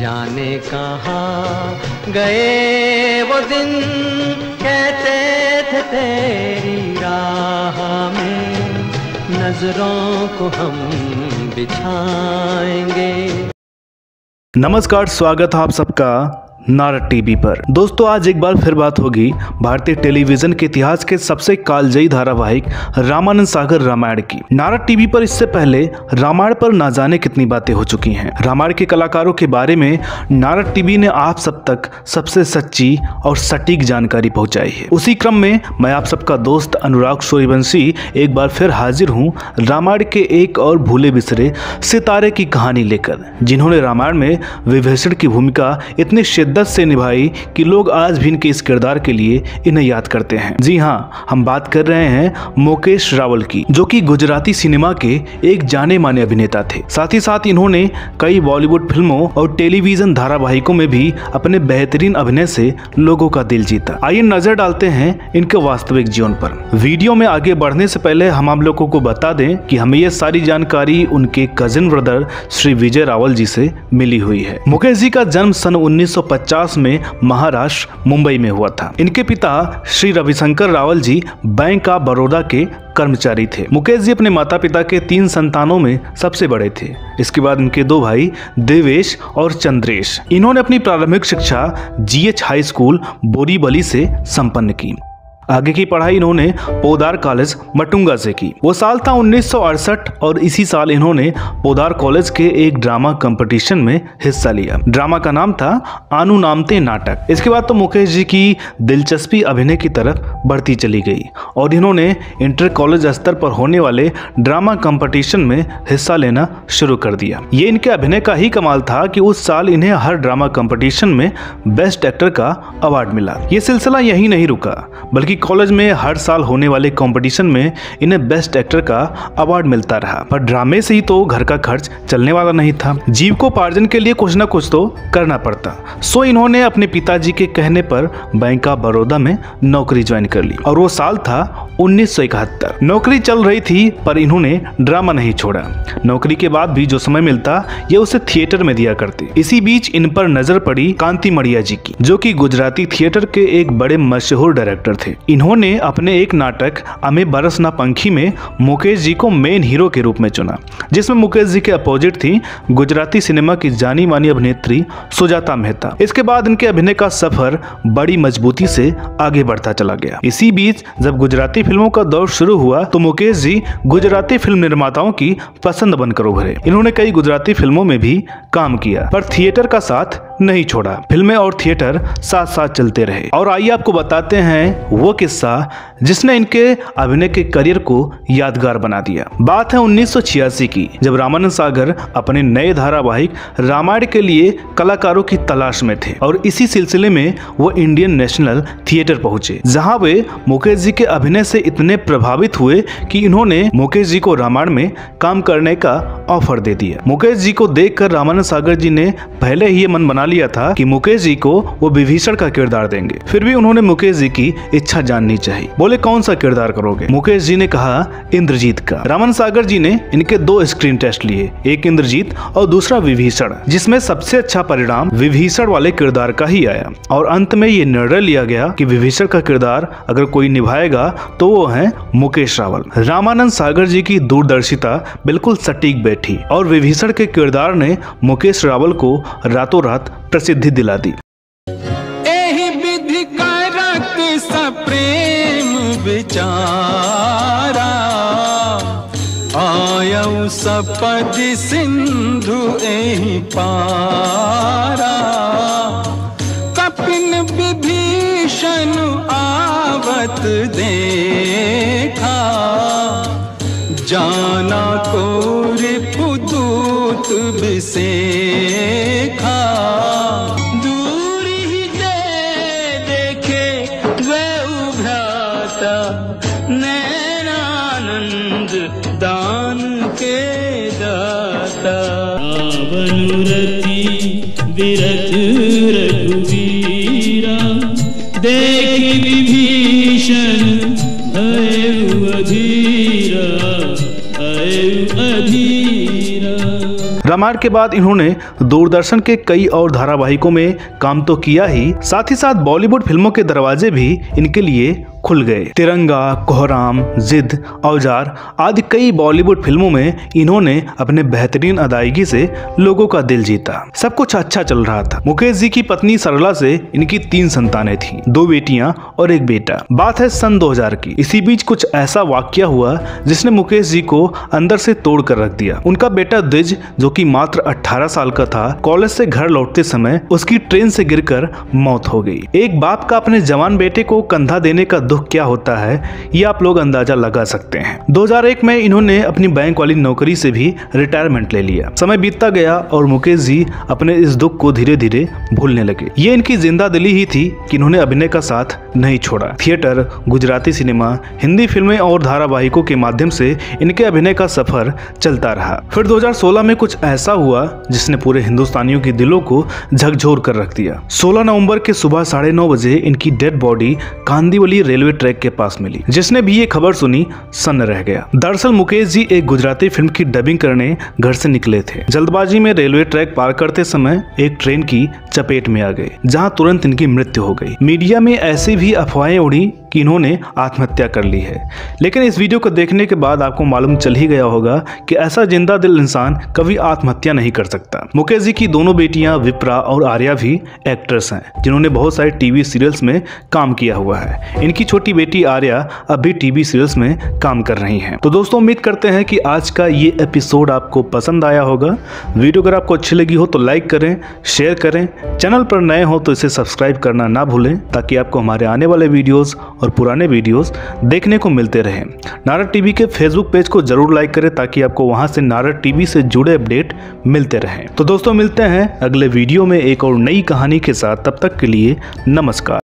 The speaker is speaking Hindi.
जाने कहा गए वो दिन, कहते थे तेरी राह में, नज़रों को हम बिछाएँगे। नमस्कार, स्वागत है आप सबका। नारद टीवी पर। दोस्तों, आज एक बार फिर बात होगी भारतीय टेलीविज़न के इतिहास के सबसे कालजयी धारावाहिक रामानंद सागर रामायण की। नारद टीवी पर इससे पहले रामायण पर ना जाने कितनी बातें हो चुकी हैं। रामायण के कलाकारों के बारे में नारद टीवी ने आप सब तक सबसे सच्ची और सटीक जानकारी पहुंचाई है। उसी क्रम में मैं आप सबका दोस्त अनुराग सूर्यवंशी एक बार फिर हाजिर हूँ रामायण के एक और भूले बिसरे सितारे की कहानी लेकर, जिन्होंने रामायण में विभीषण की भूमिका इतनी शिद्दत से निभाई कि लोग आज भी इनके इस किरदार के लिए इन्हें याद करते हैं। जी हाँ हम बात कर रहे हैं मुकेश रावल की, जो कि गुजराती सिनेमा के एक जाने माने अभिनेता थे। साथ ही साथ इन्होंने कई बॉलीवुड फ़िल्मों और टेलीविज़न धारावाहिकों में भी अपने बेहतरीन अभिनय से लोगों का दिल जीता। आइए नज़र डालते हैं इनके वास्तविक जीवन पर। वीडियो में आगे बढ़ने से पहले हम आप लोगों को बता दें कि हमें ये सारी जानकारी उनके कजिन ब्रदर श्री विजय रावल जी से मिली हुई है। मुकेश जी का जन्म सन 1950 में महाराष्ट्र मुंबई में हुआ था। इनके पिता श्री रविशंकर रावल जी बैंक ऑफ़ बड़ौदा के कर्मचारी थे। मुकेश जी अपने माता पिता के तीन संतानों में सबसे बड़े थे। इसके बाद इनके दो भाई देवेश और चंद्रेश। इन्होंने अपनी प्रारंभिक शिक्षा जीएच हाई स्कूल बोरीबली से संपन्न की। आगे की पढ़ाई इन्होंने पोदार कॉलेज मटुंगा से की। वो साल था 1968 और इसी साल इन्होंने पोदार कॉलेज के एक ड्रामा कंपटीशन में हिस्सा लिया। ड्रामा का नाम था आनु नामते नाटक। इसके बाद तो मुकेश जी की दिलचस्पी अभिनय की तरफ़ बढ़ती चली गई और इन्होंने इंटर कॉलेज स्तर पर होने वाले ड्रामा कंपटीशन में हिस्सा लेना शुरू कर दिया। ये इनके अभिनय का ही कमाल था कि उस साल इन्हें हर ड्रामा कंपटीशन में बेस्ट एक्टर का अवार्ड मिला। ये सिलसिला यही नहीं रुका, बल्कि कॉलेज में हर साल होने वाले कंपटीशन में इन्हें बेस्ट एक्टर का अवार्ड मिलता रहा। पर ड्रामे से ही तो घर का खर्च चलने वाला नहीं था। जीविकोपार्जन के लिए कुछ ना कुछ तो करना पड़ता। सो इन्होंने अपने पिताजी के कहने पर बैंक ऑफ़ बड़ौदा में नौकरी ज्वाइन कर ली। और वो साल था उन्नीस सौ इकहत्तर। नौकरी चल रही थी, पर इन्होंने ड्रामा नहीं छोड़ा। नौकरी के बाद भी जो समय मिलता, ये उसे थिएटर में दिया करते। इसी बीच इन पर नज़र पड़ी कांति मड़िया जी की, जो कि गुजराती थिएटर के एक बड़े मशहूर डायरेक्टर थे। इन्होंने अपने एक नाटक, अमे बरस ना पंखी में, मुकेश जी को मेन हीरो के रूप में चुना, जिसमें मुकेश जी के अपोजिट थी गुजराती सिनेमा की जानी मानी अभिनेत्री सुजाता मेहता। इसके बाद इनके अभिनय का सफ़र बड़ी मजबूती से आगे बढ़ता चला गया। इसी बीच, जब गुजराती फ़िल्मों का दौर शुरू हुआ तो मुकेश जी गुजराती फ़िल्म निर्माताओं की पसंद बनकर उभरे। इन्होंने कई गुजराती फ़िल्मों में भी काम किया, पर थिएटर का साथ नहीं छोड़ा। फ़िल्में और थिएटर साथ साथ चलते रहे। और आइए आपको बताते हैं वो किस्सा जिसने इनके अभिनय के करियर को यादगार बना दिया। बात है 1986 की, जब रामानंद सागर अपने नए धारावाहिक रामायण के लिए कलाकारों की तलाश में थे और इसी सिलसिले में वो इंडियन नेशनल थिएटर पहुँचे, जहाँ वे मुकेश जी के अभिनय से इतने प्रभावित हुए कि इन्होंने मुकेश जी को रामायण में काम करने का ऑफ़र दे दिया। मुकेश जी को देखकर रामानंद सागर जी ने पहले ही मन बना लिया था कि मुकेश जी को वो विभीषण का किरदार देंगे। फिर भी उन्होंने मुकेश जी की इच्छा जाननी चाहिए। बोले, कौन सा किरदार करोगे? मुकेश जी ने कहा, इंद्रजीत का। रामन सागर जी ने इनके दो स्क्रीन टेस्ट लिए, एक इंद्रजीत और दूसरा विभीषण, जिसमें सबसे अच्छा परिणाम विभीषण वाले किरदार का ही आया। और अंत में ये निर्णय लिया गया कि विभीषण का किरदार अगर कोई निभाएगा तो वो है मुकेश रावल। रामानंद सागर जी की दूरदर्शिता बिल्कुल सटीक बैठी, और विभीषण के किरदार ने मुकेश रावल को रातों रात प्रसिद्धि दिला दी। सप्रेम विचारा। आयऊ सपद सिंधु एहि पारा। कपिन विभीषण आवत देखा। जाना कोर पुदूत बिसेखा नैनानंद दान के दाता। विरत रघुवीरा देखि विभीषण अधीरा अधीरा। रामायण के बाद इन्होंने दूरदर्शन के कई और धारावाहिकों में काम तो किया ही साथ ही साथ बॉलीवुड फ़िल्मों के दरवाजे भी इनके लिए खुल गए। तिरंगा, कोहराम, जिद, औज़ार आदि कई बॉलीवुड फ़िल्मों में इन्होंने अपने बेहतरीन अदायगी से लोगों का दिल जीता। सब कुछ अच्छा चल रहा था। मुकेश जी की पत्नी सरला से इनकी तीन संतानें थी, दो बेटियाँ और एक बेटा। बात है सन 2000 की। इसी बीच कुछ ऐसा वाक्य हुआ जिसने मुकेश जी को अंदर से तोड़ कर रख दिया। उनका बेटा द्विज, जो कि मात्र 18 साल का था, कॉलेज से घर लौटते समय उसकी ट्रेन से गिरकर मौत हो गई। एक बाप का अपने जवान बेटे को कंधा देने का दुख क्या होता है, ये आप लोग अंदाज़ा लगा सकते हैं। 2001 में इन्होंने अपनी बैंक वाली नौकरी से भी रिटायरमेंट ले लिया। समय बीतता गया और मुकेश जी अपने इस दुख को धीरे धीरे भूलने लगे। ये इनकी ज़िंदा दिली ही थी कि इन्होंने अभिनय का साथ नहीं छोड़ा। थिएटर, गुजराती सिनेमा, हिंदी फ़िल्में और धारावाहिकों के माध्यम से इनके अभिनय का सफ़र चलता रहा। फिर 2016 में कुछ ऐसा हुआ जिसने पूरे हिंदुस्तानियों के दिलों को झकझोर कर रख दिया। 16 नवंबर के सुबह साढ़े नौ बजे इनकी dead body Kandivali railway track के पास मिली, जिसने भी ये खबर सुनी, सन्न रह गया। दरअसल मुकेश जी एक गुजराती फ़िल्म की डबिंग करने घर से निकले थे। जल्दबाजी में रेलवे ट्रैक पार करते समय एक ट्रेन की चपेट में आ गए जहाँ तुरंत इनकी मृत्यु हो गई। मीडिया में ऐसी भी अफवाहें उड़ी कि इन्होंने आत्महत्या कर ली है। लेकिन इस वीडियो को देखने के बाद आपको मालूम चल ही गया होगा कि ऐसा ज़िंदा दिल इंसान कभी आत्महत्या नहीं कर सकता। मुकेश जी की दोनों बेटियाँ, विप्रा और आर्या भी एक्ट्रेस हैं, जिन्होंने बहुत सारे टीवी सीरियल्स में काम किया हुआ है। इनकी छोटी बेटी आर्या अब भी टीवी सीरियल्स में काम कर रही हैं। तो दोस्तों, उम्मीद करते हैं कि आज का ये एपिसोड आपको पसंद आया होगा। वीडियो अगर आपको अच्छी लगी हो तो लाइक करें, शेयर करें। चैनल पर नए हो तो इसे सब्सक्राइब करना ना भूलें, ताकि आपको हमारे आने वाले वीडियोस और पुराने वीडियोस देखने को मिलते रहें। नारद टीवी के फेसबुक पेज को ज़रूर लाइक करें ताकि आपको वहाँ से नारद टीवी से जुड़े अपडेट मिलते रहें। तो दोस्तों मिलते हैं अगले वीडियो में एक और नई कहानी के साथ। तब तक के लिए नमस्कार।